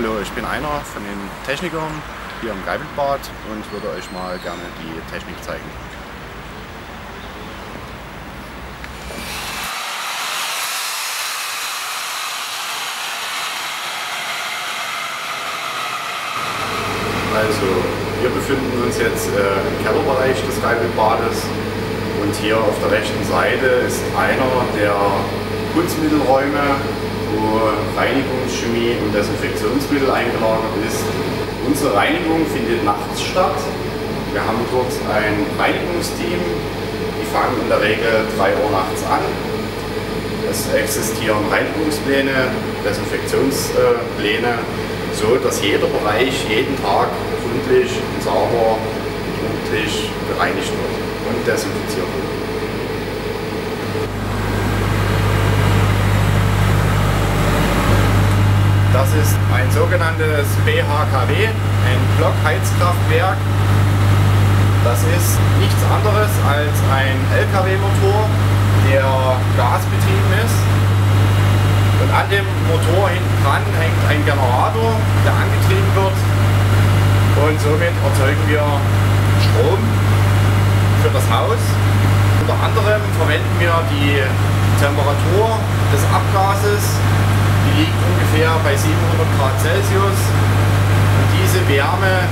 Hallo, ich bin einer von den Technikern hier im Geibelbad und würde euch mal gerne die Technik zeigen. Also, wir befinden uns jetzt äh, im Kellerbereich des Geibelbades und hier auf der rechten Seite ist einer der Putzmittelräume, wo Reinigungschemie und Desinfektionsmittel eingelagert ist. Unsere Reinigung findet nachts statt. Wir haben dort ein Reinigungsteam, die fangen in der Regel 3 Uhr nachts an. Es existieren Reinigungspläne, Desinfektionspläne, so dass jeder Bereich jeden Tag gründlich und sauber und ordentlich gereinigt wird und desinfiziert wird. Das ist ein sogenanntes BHKW, ein Blockheizkraftwerk. Das ist nichts anderes als ein LKW-Motor, der gasbetrieben ist. Und an dem Motor hinten dran hängt ein Generator, der angetrieben wird. Und somit erzeugen wir Strom für das Haus. Unter anderem verwenden wir die Temperatur des Abgases die liegt ungefähr bei 700 Grad Celsius. Und diese Wärme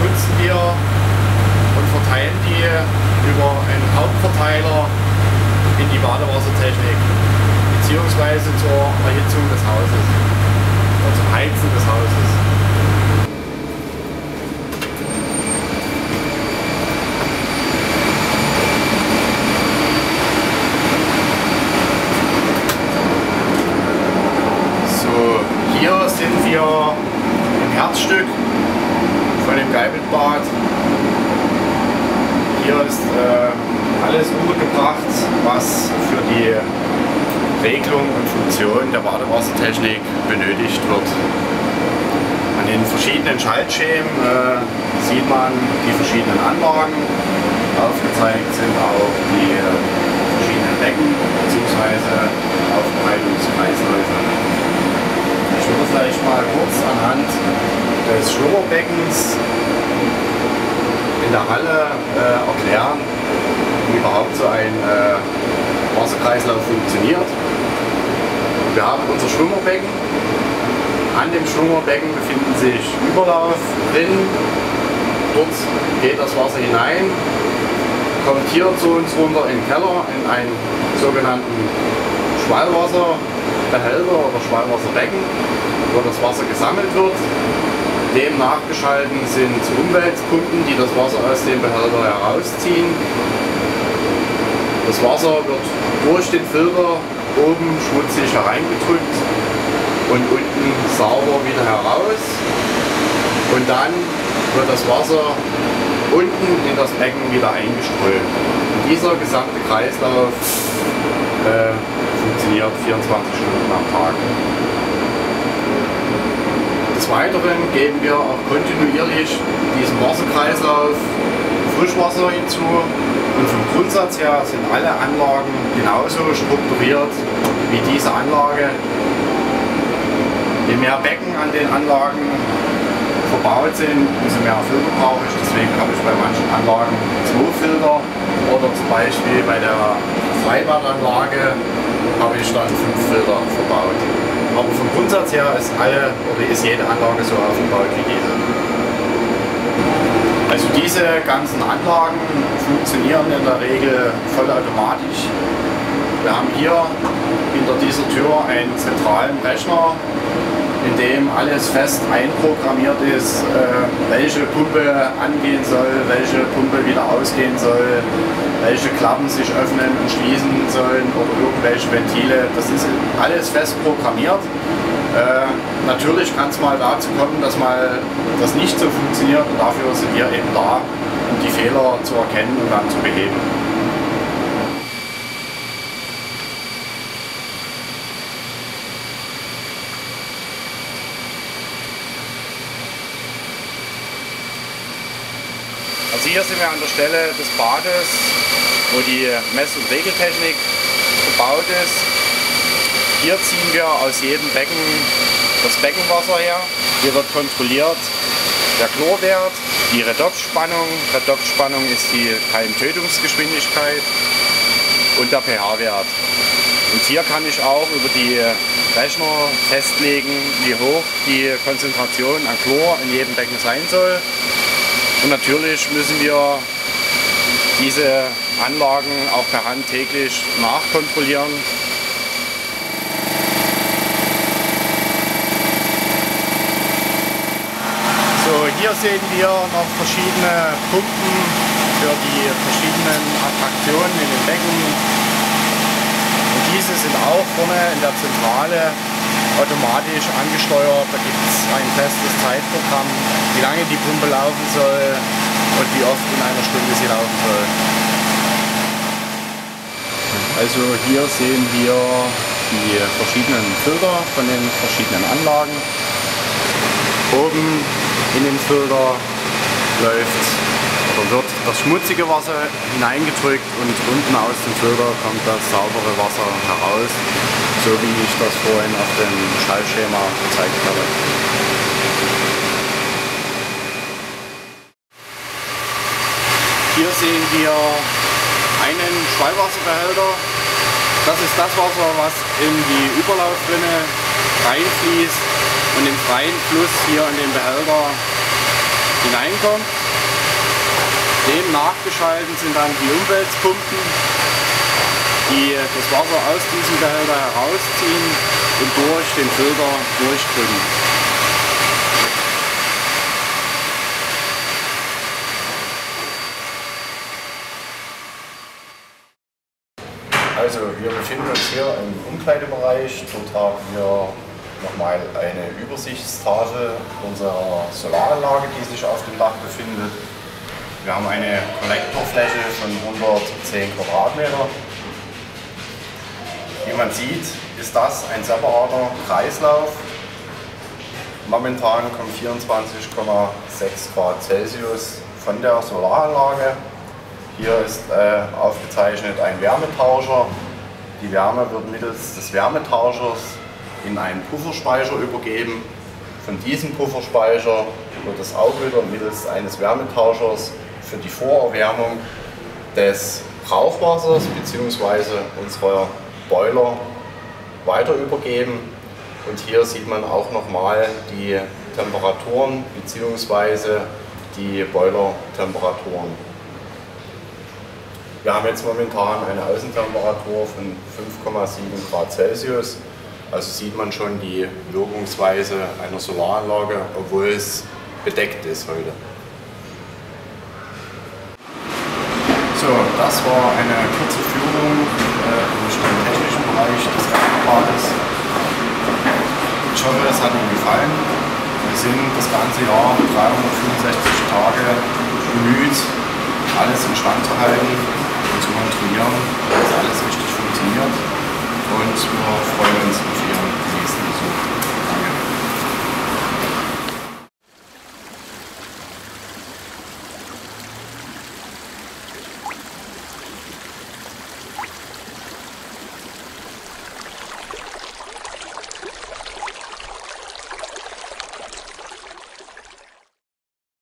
nutzen wir und verteilen die über einen Hauptverteiler in die Badewassertechnik beziehungsweise zur Erhitzung des Hauses oder zum Heizen des Hauses. Herzstück von dem Geibelbad. Hier ist äh, alles untergebracht, was für die Regelung und Funktion der Badewassertechnik benötigt wird. An den verschiedenen Schaltschemen äh, sieht man die verschiedenen Anlagen. Aufgezeigt sind auch die verschiedenen Becken bzw. Aufbereitungskreisläufe. Ich würde vielleicht mal kurz anhand des Schlummerbeckens in der Halle äh, erklären, wie überhaupt so ein äh, Wasserkreislauf funktioniert. Wir haben unser Schlummerbecken. An dem Schlummerbecken befinden sich Überlaufrinnen. Dort geht das Wasser hinein, kommt hier zu uns runter in den Keller in einen sogenannten Schwallwasser Behälter oder Schwallwasserbecken, wo das Wasser gesammelt wird. Dem nachgeschalten sind Umweltpumpen, die das Wasser aus dem Behälter herausziehen. Das Wasser wird durch den Filter oben schmutzig hereingedrückt und unten sauber wieder heraus. Und dann wird das Wasser unten in das Becken wieder eingeströmt. Und dieser gesamte Kreislauf äh, funktioniert 24 Stunden am Tag. Des Weiteren geben wir auch kontinuierlich diesem Wasserkreislauf Frischwasser hinzu und vom Grundsatz her sind alle Anlagen genauso strukturiert wie diese Anlage. Je mehr Becken an den Anlagen verbaut sind, umso mehr Filter brauche ich. Deswegen habe ich bei manchen Anlagen zwei Filter oder zum Beispiel bei der Freibadanlage habe ich dann fünf Filter verbaut. Aber vom Grundsatz her ist alle oder ist jede Anlage so aufgebaut wie diese. Also diese ganzen Anlagen funktionieren in der Regel vollautomatisch. Wir haben hier hinter dieser Tür einen zentralen Rechner, in dem alles fest einprogrammiert ist, äh, welche Pumpe angehen soll, welche Pumpe wieder ausgehen soll, welche Klappen sich öffnen und schließen sollen oder irgendwelche Ventile. Das ist alles fest programmiert. Äh, natürlich kann es mal dazu kommen, dass mal das nicht so funktioniert und dafür sind wir eben da, um die Fehler zu erkennen und dann zu beheben. Also hier sind wir an der Stelle des Bades, wo die Mess- und Regeltechnik gebaut ist. Hier ziehen wir aus jedem Becken das Beckenwasser her. Hier wird kontrolliert der Chlorwert, die Redoxspannung. Redoxspannung ist die Keimtötungsgeschwindigkeit und der pH-Wert. Und hier kann ich auch über die Rechner festlegen, wie hoch die Konzentration an Chlor in jedem Becken sein soll. Und natürlich müssen wir diese Anlagen auch per Hand täglich nachkontrollieren. So, hier sehen wir noch verschiedene Pumpen für die verschiedenen Attraktionen in den Becken diese sind auch vorne in der Zentrale automatisch angesteuert. Da gibt es ein festes Zeitprogramm, wie lange die Pumpe laufen soll und wie oft in einer Stunde sie laufen soll. Also hier sehen wir die verschiedenen Filter von den verschiedenen Anlagen. Oben in den Filter läuft oder wird das schmutzige Wasser hineingedrückt und unten aus dem Filter kommt das saubere Wasser heraus, so wie ich das vorhin auf dem Schallschema gezeigt habe. Hier sehen wir einen Schwallwasserbehälter. Das ist das Wasser, was in die Überlaufrinne reinfließt und im freien Fluss hier in den Behälter hineinkommt. Dem nachgeschaltet sind dann die Umweltpumpen, die das Wasser aus diesem Behälter herausziehen und durch den Filter durchdrücken. Also wir befinden uns hier im Umkleidebereich. Dort haben wir nochmal eine Übersichtstafel unserer Solaranlage, die sich auf dem Dach befindet. Wir haben eine Kollektorfläche von 110 Quadratmeter. Wie man sieht, ist das ein separater Kreislauf. Momentan kommen 24,6 Grad Celsius von der Solaranlage. Hier ist äh, aufgezeichnet ein Wärmetauscher. Die Wärme wird mittels des Wärmetauschers in einen Pufferspeicher übergeben. Von diesem Pufferspeicher wird es auch wieder mittels eines Wärmetauschers für die Vorerwärmung des Brauchwassers bzw. unserer Boiler weiter übergeben. Und hier sieht man auch nochmal die Temperaturen bzw. die Boilertemperaturen. Wir haben jetzt momentan eine Außentemperatur von 5,7 Grad Celsius. Also sieht man schon die Wirkungsweise einer Solaranlage, obwohl es bedeckt ist heute. So, das war eine kurze Führung äh, durch technischen Bereich des Gartenbades. Ich hoffe, es hat Ihnen gefallen. Wir sind das ganze Jahr 365 Tage bemüht, alles instand zu halten kontrollieren, dass alles richtig funktioniert. Und wir freuen uns auf Ihren nächsten.